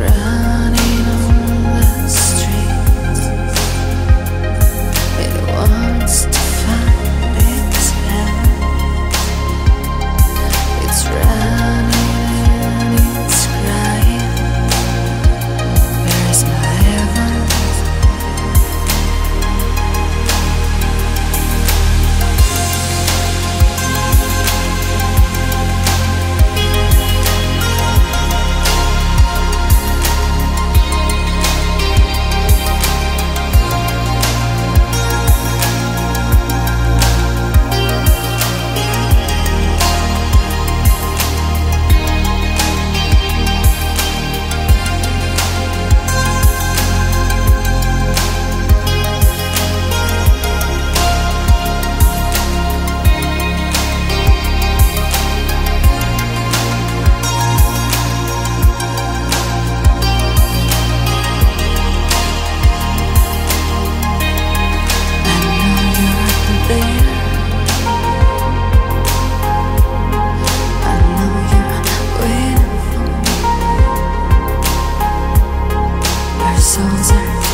然 soldier